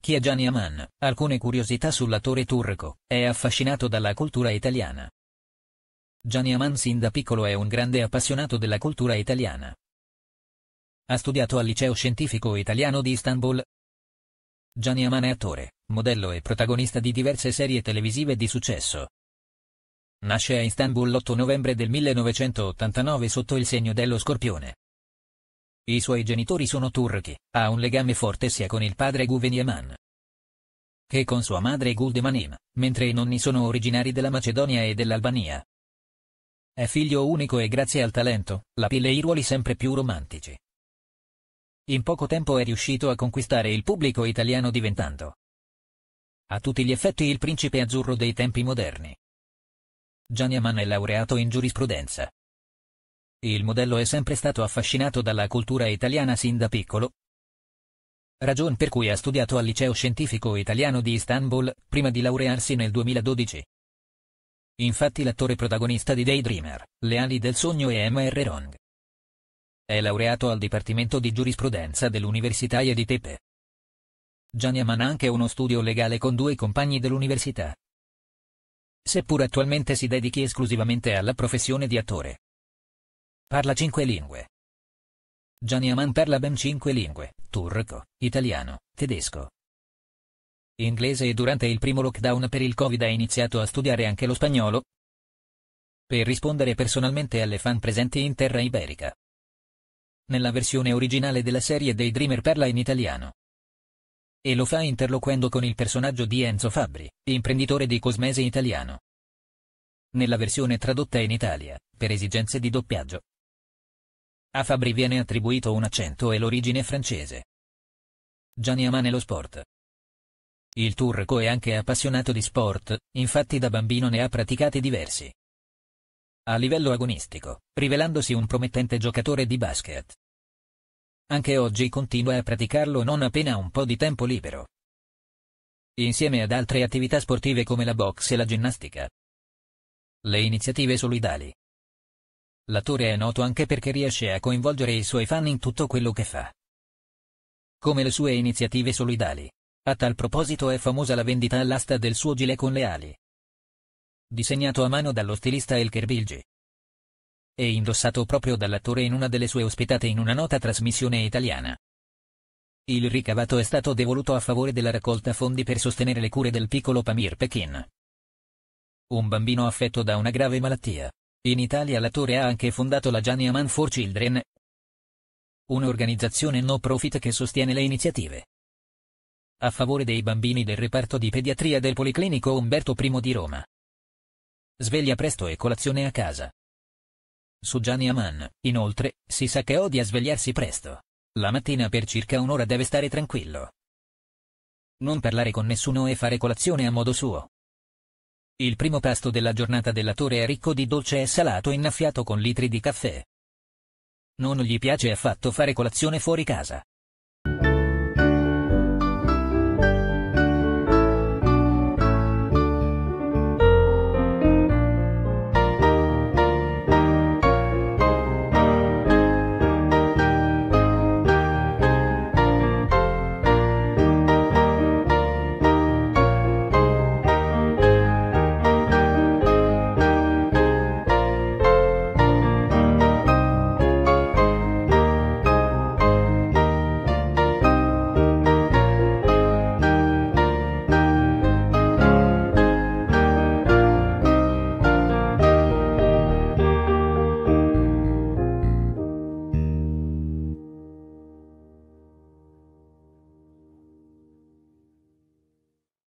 Chi è Gianni Aman? Alcune curiosità sull'attore turco. È affascinato dalla cultura italiana. Gianni Aman sin da piccolo è un grande appassionato della cultura italiana. Ha studiato al liceo scientifico italiano di Istanbul. Gianni Aman è attore, modello e protagonista di diverse serie televisive di successo. Nasce a Istanbul l'8 novembre del 1989 sotto il segno dello scorpione. I suoi genitori sono turchi, ha un legame forte sia con il padre Guven Yaman che con sua madre Guldemanim, mentre i nonni sono originari della Macedonia e dell'Albania. È figlio unico e grazie al talento, la pille e i ruoli sempre più romantici. In poco tempo è riuscito a conquistare il pubblico italiano diventando a tutti gli effetti il principe azzurro dei tempi moderni. Gianni Aman è laureato in giurisprudenza. Il modello è sempre stato affascinato dalla cultura italiana sin da piccolo. Ragion per cui ha studiato al liceo scientifico italiano di Istanbul, prima di laurearsi nel 2012. Infatti l'attore protagonista di Daydreamer, Le ali del sogno è M.R. Rong. È laureato al Dipartimento di Giurisprudenza dell'Università di Tepe. Gianni Aman ha anche uno studio legale con due compagni dell'università. Seppur attualmente si dedichi esclusivamente alla professione di attore. Parla cinque lingue. Gianni Aman parla ben cinque lingue, turco, italiano, tedesco, inglese e durante il primo lockdown per il Covid ha iniziato a studiare anche lo spagnolo per rispondere personalmente alle fan presenti in terra iberica. Nella versione originale della serie dei Dreamer parla in italiano. E lo fa interloquendo con il personaggio di Enzo Fabbri, imprenditore di cosmesi italiano. Nella versione tradotta in Italia, per esigenze di doppiaggio, a Fabri viene attribuito un accento e l'origine francese. Gianni ama nello sport. Il turco è anche appassionato di sport, infatti da bambino ne ha praticati diversi. A livello agonistico, rivelandosi un promettente giocatore di basket. Anche oggi continua a praticarlo non appena un po' di tempo libero. Insieme ad altre attività sportive come la box e la ginnastica. Le iniziative solidali. L'attore è noto anche perché riesce a coinvolgere i suoi fan in tutto quello che fa. Come le sue iniziative solidali. A tal proposito è famosa la vendita all'asta del suo gilet con le ali. Disegnato a mano dallo stilista Elker Bilgi. E indossato proprio dall'attore in una delle sue ospitate in una nota trasmissione italiana. Il ricavato è stato devoluto a favore della raccolta fondi per sostenere le cure del piccolo Pamir Pekin. Un bambino affetto da una grave malattia. In Italia l'attore ha anche fondato la Gianni Aman for Children, un'organizzazione no profit che sostiene le iniziative a favore dei bambini del reparto di pediatria del Policlinico Umberto I di Roma. Sveglia presto e colazione a casa. Su Gianni Aman, inoltre, si sa che odia svegliarsi presto. La mattina per circa un'ora deve stare tranquillo. Non parlare con nessuno e fare colazione a modo suo. Il primo pasto della giornata dell'attore è ricco di dolce e salato innaffiato con litri di caffè. Non gli piace affatto fare colazione fuori casa.